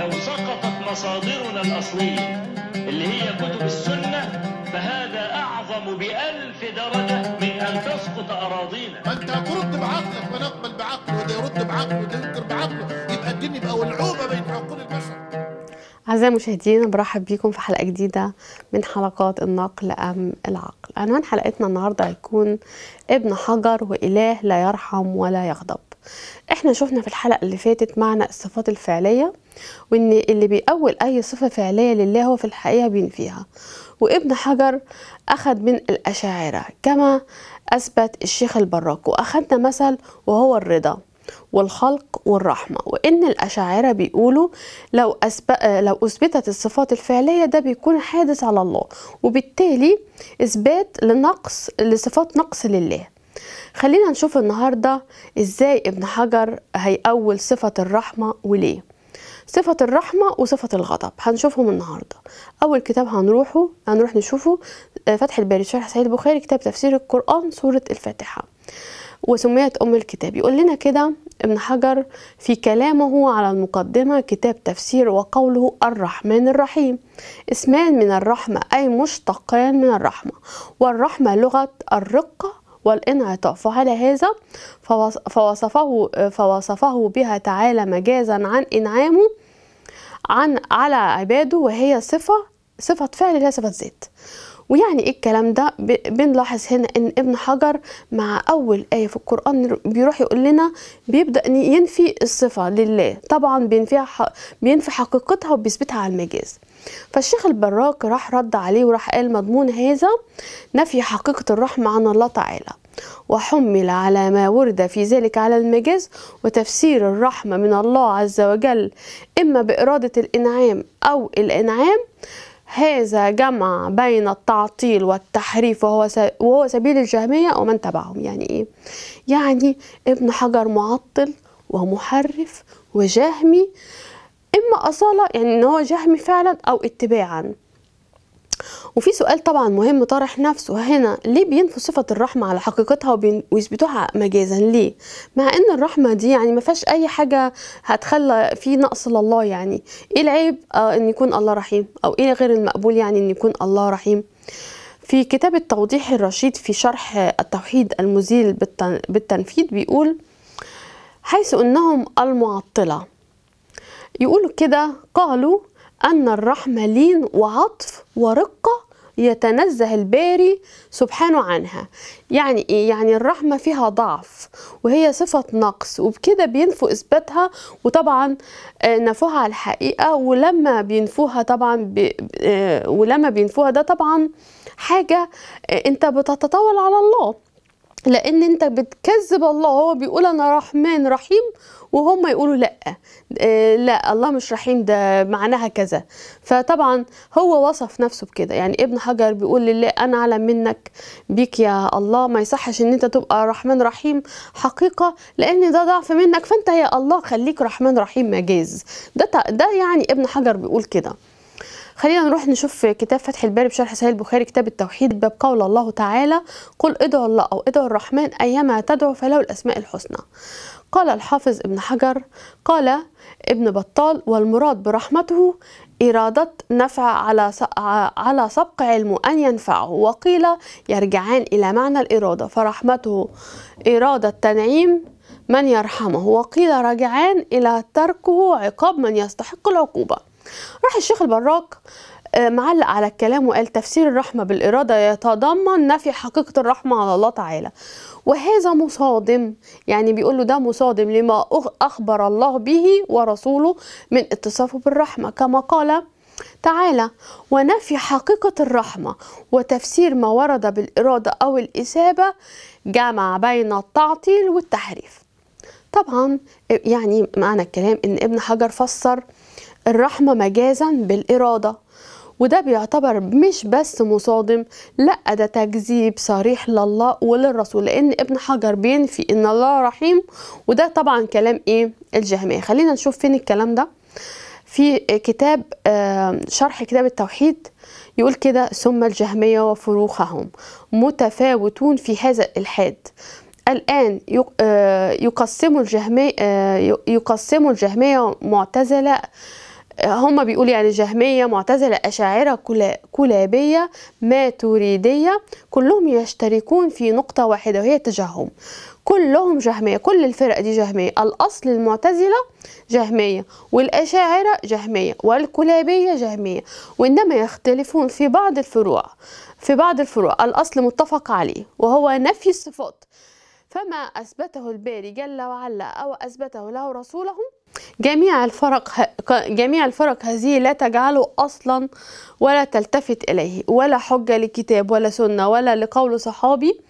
لو سقطت مصادرنا الأصلية اللي هي كتب السنة فهذا أعظم بألف درجة من أن تسقط أراضينا. ما أنت هترد بعقلك فنقبل بعقله وده يرد بعقله وده ينكر بعقله. يبقى الدين يبقى ولعوبه بين عقول البشر. أعزائي المشاهدين برحب بيكم في حلقة جديدة من حلقات النقل أم العقل. عنوان حلقتنا النهاردة هيكون ابن حجر وإله لا يرحم ولا يغضب. إحنا شفنا في الحلقة اللي فاتت معنى الصفات الفعلية وإن اللي بيأول أي صفة فعلية لله هو في الحقيقة بينفيها وابن حجر أخذ من الأشاعرة كما أثبت الشيخ البراك وأخذنا مثل وهو الرضا والخلق والرحمة. وإن الأشاعرة بيقولوا لو. لو أثبتت الصفات الفعلية ده بيكون حادث على الله. وبالتالي إثبات لنقص لصفات نقص لله. خلينا نشوف النهاردة إزاي ابن حجر هيأول صفة الرحمة وليه. صفة الرحمة وصفة الغضب هنشوفهم النهاردة. أول كتاب هنروحه هنروح نشوفه فتح الباري شرح سعيد البخاري كتاب تفسير القرآن سورة الفاتحة. وسميت أم الكتاب. يقول لنا كده ابن حجر في كلامه على المقدمة كتاب تفسير وقوله الرحمن الرحيم. اسمان من الرحمة أي مشتقان من الرحمة. والرحمة لغة الرقة والانعطاف. وعلى هذا فوصفه فوصفه بها تعالى مجازا عن انعامه عن على عباده وهي صفة صفة فعل لا صفة ذات ويعني إيه الكلام ده؟ بنلاحظ هنا إن ابن حجر مع أول آية في القرآن بيروح يقول لنا بيبدأ ينفي الصفة لله. طبعا بينفيها بينفي حقيقتها وبيثبتها على المجاز. فالشيخ البراك راح رد عليه وراح قال مضمون هذا نفي حقيقة الرحمة عن الله تعالى. وحمل على ما ورد في ذلك على المجاز وتفسير الرحمة من الله عز وجل إما بإرادة الإنعام أو الإنعام هذا جمع بين التعطيل والتحريف وهو وهو سبيل الجهمية ومن تبعهم يعني إيه؟ يعني ابن حجر معطل ومحرف وجهمي إما أصالة يعني إن هو جهمي فعلا أو اتباعا وفي سؤال طبعا مهم طرح نفسه هنا ليه بينفوا صفة الرحمة على حقيقتها ويثبتوها مجازا ليه؟ مع إن الرحمة دي يعني ما فيهاش أي حاجة هتخلى في نقص لله يعني. إيه العيب؟ آه إن يكون الله رحيم. أو إيه غير المقبول يعني إن يكون الله رحيم؟ في كتاب التوضيح الرشيد في شرح التوحيد المزيل بالتنفيذ بيقول حيث إنهم المعطلة. يقولوا كده قالوا أن الرحمة لين وعطف ورقة يتنزه الباري سبحانه عنها. يعني إيه؟ يعني الرحمة فيها ضعف وهي صفة نقص وبكده بينفوا إثباتها وطبعا نفوها على الحقيقة. ولما بينفوها طبعا بي ولما بينفوها ده طبعا حاجة أنت بتتطاول على الله. لأن أنت بتكذب الله هو بيقول أنا رحمن رحيم وهم يقولوا لأ. آه لأ الله مش رحيم ده معناها كذا. فطبعا هو وصف نفسه بكده. يعني ابن حجر بيقول لله أنا أعلم منك بيك يا الله. ما يصحش إن أنت تبقى رحمن رحيم حقيقة لأن ده ضعف منك. فأنت يا الله خليك رحمن رحيم مجاز. ده ده يعني ابن حجر بيقول كده. خلينا نروح نشوف كتاب فتح الباري بشرح صحيح البخاري كتاب التوحيد باب قول الله تعالى قل ادعوا الله أو ادعوا الرحمن أيما تدعو فله الأسماء الحسنى قال الحافظ ابن حجر قال ابن بطال والمراد برحمته إرادة نفع على على سبق علمه أن ينفعه وقيل يرجعان إلى معنى الإرادة فرحمته إرادة تنعيم من يرحمه وقيل راجعان إلى تركه عقاب من يستحق العقوبة راح الشيخ البراك معلق على الكلام وقال تفسير الرحمة بالإرادة يتضمن نفي حقيقة الرحمة على الله تعالى. وهذا مصادم يعني بيقول له ده مصادم لما أخبر الله به ورسوله من اتصافه بالرحمة. كما قال تعالى ونفي حقيقة الرحمة وتفسير ما ورد بالإرادة أو الإثابة جمع بين التعطيل والتحريف. طبعا يعني معنى الكلام إن ابن حجر فسر الرحمة مجازا بالإرادة. وده بيعتبر مش بس مصادم لأ ده تكذيب صريح لله وللرسول لأن ابن حجر بينفي إن الله رحيم. وده طبعا كلام إيه؟ الجهمية. خلينا نشوف فين الكلام ده. في كتاب شرح كتاب التوحيد يقول كده ثم الجهمية وفروخهم متفاوتون في هذا الإلحاد الآن يقسم الجهمية يقسم الجهمية معتزلة هم بيقولوا يعني جهمية معتزلة أشاعرة كلا- كلابية ماتريدية كلهم يشتركون في نقطة واحدة وهي التجهم كلهم جهمية كل الفرق دي جهمية. الأصل المعتزلة جهمية والأشاعرة جهمية والكلابية جهمية وإنما يختلفون في بعض الفروع في بعض الفروع. الأصل متفق عليه وهو نفي الصفات. فما أثبته الباري جل وعلا أو أثبته له رسوله جميع الفرق جميع الفرق هذه لا تجعله أصلا ولا تلتفت إليه ولا حجة لكتاب ولا سنة ولا لقول صحابي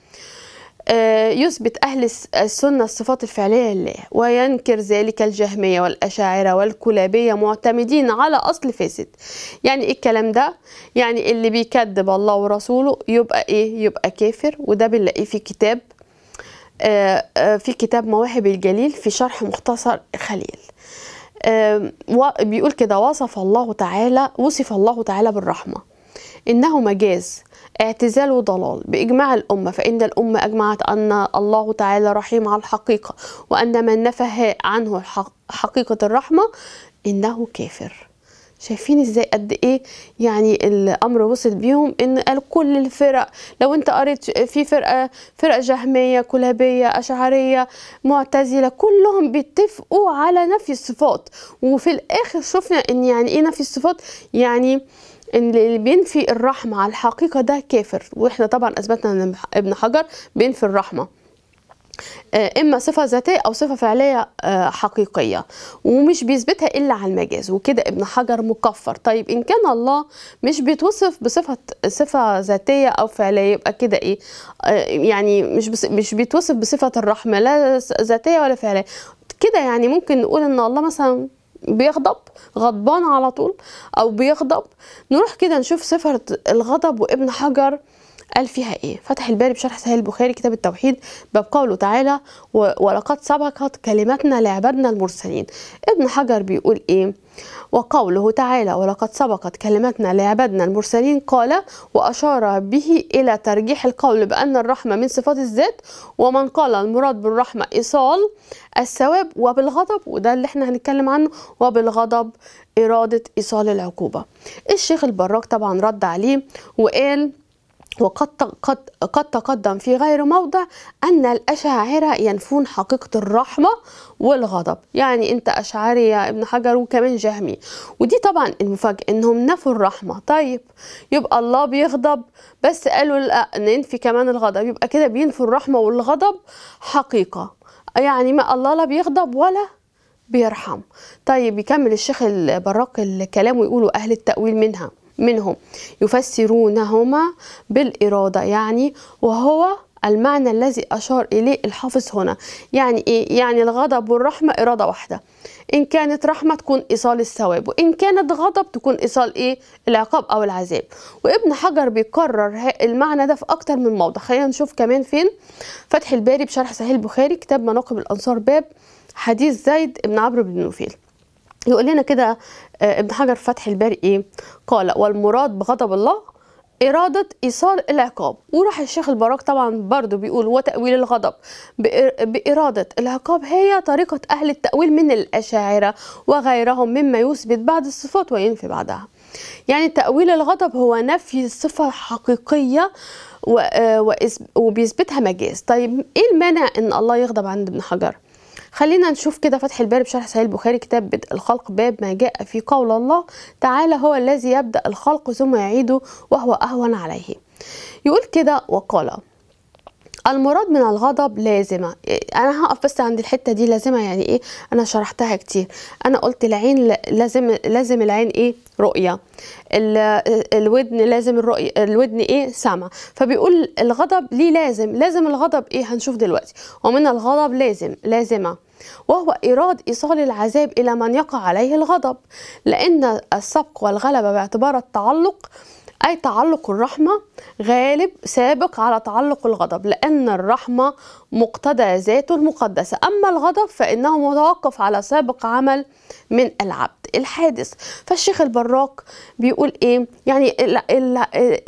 آه، يثبت أهل الس- السنة الصفات الفعلية لله وينكر ذلك الجهمية والأشاعرة والكلابية معتمدين على أصل فاسد يعني إيه الكلام ده؟ يعني اللي بيكذب الله ورسوله يبقى إيه؟ يبقى كافر وده بنلاقيه في كتاب آه، آه، في كتاب مواهب الجليل في شرح مختصر خليل بيقول كده وصف الله تعالى وصف الله تعالى بالرحمة. إنه مجاز اعتزال وضلال. بإجماع الأمة فإن الأمة أجمعت أن الله تعالى رحيم على الحقيقة وأن من نفى عنه حقيقة الرحمة إنه كافر. شايفين إزاي قد إيه يعني الأمر وصل بيهم إن قال كل الفرق. لو انت قريت في فرقة فرقة جهمية كلابية أشعرية معتزلة كلهم بيتفقوا على نفي الصفات. وفي الآخر شفنا إن يعني إيه نفي الصفات؟ يعني إن اللي بينفي الرحمة على الحقيقة ده كافر. وإحنا طبعا أثبتنا إن ابن حجر بينفي الرحمة. إما صفة ذاتية أو صفة فعلية آه، حقيقية ومش بيثبتها إلا على المجاز وكده ابن حجر مكفر. طيب إن كان الله مش بيتوصف بصفة صفة ذاتية أو فعلية يبقى كده إيه؟ آه، يعني مش مش بيتوصف بصفة الرحمة لا ذاتية ولا فعلية. كده يعني ممكن نقول إن الله مثلا بيغضب غضبان على طول أو بيغضب. نروح كده نشوف صفة الغضب وابن حجر قال فيها إيه؟ فتح الباري بشرح صحيح البخاري كتاب التوحيد باب قوله تعالى ولقد سبقت كلمتنا لعبادنا المرسلين. ابن حجر بيقول إيه؟ وقوله تعالى ولقد سبقت كلمتنا لعبادنا المرسلين قال وأشار به إلى ترجيح القول بأن الرحمة من صفات الذات ومن قال المراد بالرحمة إيصال الثواب وبالغضب وده اللي إحنا هنتكلم عنه وبالغضب إرادة إيصال العقوبة الشيخ البراك طبعا رد عليه وقال وقد قد قد تقدم في غير موضع أن الأشاعرة ينفون حقيقة الرحمة والغضب. يعني أنت أشعري يا ابن حجر وكمان جهمي. ودي طبعا المفاجأة إنهم نفوا الرحمة. طيب يبقى الله بيغضب بس قالوا لا ننفي كمان الغضب. يبقى كده بينفوا الرحمة والغضب حقيقة. يعني ما الله لا بيغضب ولا بيرحم. طيب يكمل الشيخ البراق الكلام ويقولوا أهل التأويل منها. منهم يفسرونهما بالإرادة يعني وهو المعنى الذي أشار إليه الحافظ هنا. يعني إيه؟ يعني الغضب والرحمة إرادة واحدة. إن كانت رحمة تكون إيصال الثواب وإن كانت غضب تكون إيصال إيه؟ العقاب أو العذاب. وابن حجر بيكرر المعنى ده في أكتر من موضع. خلينا نشوف كمان فين. فتح الباري بشرح صحيح البخاري كتاب مناقب الأنصار باب حديث زيد بن عمرو بن نفيل يقول لنا كده آه، ابن حجر فتح الباري قال والمراد بغضب الله إرادة إيصال العقاب. وراح الشيخ البراك طبعا برضو بيقول وتأويل الغضب بإر- بإرادة العقاب هي طريقة أهل التأويل من الأشاعرة وغيرهم مما يثبت بعض الصفات وينفي بعضها. يعني تأويل الغضب هو نفي الصفة حقيقية آه، وبيثبتها مجاز. طيب إيه المانع إن الله يغضب عند ابن حجر؟ خلينا نشوف كده فتح الباري بشرح صحيح البخاري كتاب بدء الخلق باب ما جاء في قول الله تعالى هو الذي يبدأ الخلق ثم يعيده وهو أهون عليه. يقول كده وقال المراد من الغضب لازمة. إيه، أنا هقف بس عند الحتة دي لازمة يعني إيه؟ أنا شرحتها كتير. أنا قلت العين لازم لازم العين رؤية. ال- الودن لازم الرؤية الودن إيه؟ سمع. فبيقول الغضب ليه لازم؟ لازم الغضب إيه؟ هنشوف دلوقتي. ومن الغضب لازم لازمة. وهو إيراد إيصال العذاب إلى من يقع عليه الغضب. لأن السبق والغلبة باعتبار التعلق أي تعلق الرحمة غالب سابق على تعلق الغضب لأن الرحمة مقتضى ذاته المقدسة أما الغضب فإنه متوقف على سابق عمل من العبد الحادث. فالشيخ البراك بيقول إيه؟ يعني ال ال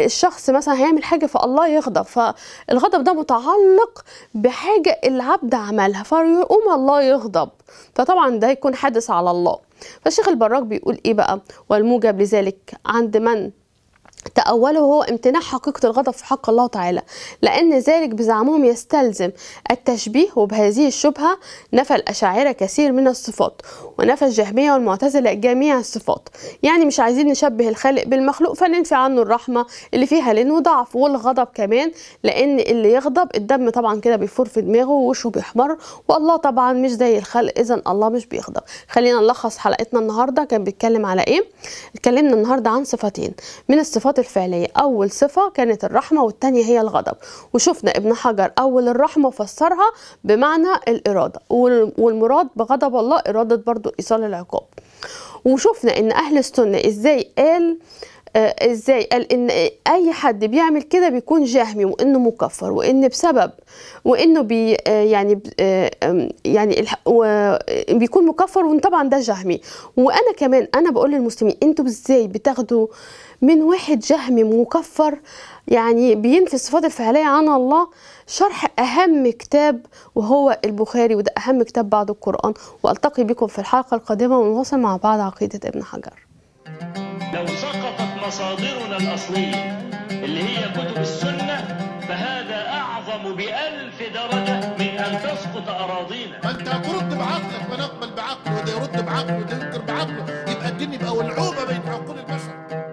الشخص مثلا هيعمل حاجة فالله يغضب فالغضب ده متعلق بحاجة العبد عملها فيقوم الله يغضب. فطبعا ده يكون حادث على الله. فالشيخ البراك بيقول إيه بقى؟ والموجب لذلك عند من تأوله هو امتناع حقيقة الغضب في حق الله تعالى لأن ذلك بزعمهم يستلزم التشبيه وبهذه الشبهة نفى الأشاعرة كثير من الصفات ونفى الجهمية والمعتزلة جميع الصفات. يعني مش عايزين نشبه الخالق بالمخلوق فننفي عنه الرحمة اللي فيها لين وضعف والغضب كمان لأن اللي يغضب الدم طبعا كده بيفور في دماغه ووشه بيحمر والله طبعا مش زي الخلق إذا الله مش بيغضب. خلينا نلخص حلقتنا النهاردة كان بيتكلم على إيه؟ اتكلمنا النهاردة عن صفتين من الصفات الفعلية. أول صفة كانت الرحمة والتانية هي الغضب. وشفنا ابن حجر أول الرحمة فسرها بمعنى الإرادة. والمراد بغضب الله إرادة برضو إيصال العقاب. وشفنا إن أهل السنة إزاي قال آه إزاي قال إن أي حد بيعمل كده بيكون جهمي وإنه مكفر وإن بسبب وإنه بي آه يعني آه يعني بيكون مكفر وطبعا ده جهمي. وأنا كمان أنا بقول للمسلمين أنتوا إزاي بتاخدوا من واحد جهمي مكفر يعني بينفي الصفات الفعلية عن الله. شرح أهم كتاب وهو البخاري وده أهم كتاب بعد القرآن. وألتقي بكم في الحلقة القادمة ونواصل مع بعض عقيدة ابن حجر. لو سقطت مصادرنا الأصلية اللي هي كتب السنة فهذا أعظم بألف درجة من أن تسقط أراضينا. ما انت هترد بعقلك ونقبل بعقله وده يرد بعقله وده ينكر بعقله. يبقى الدين يبقى ولعوبه بين عقول البشر.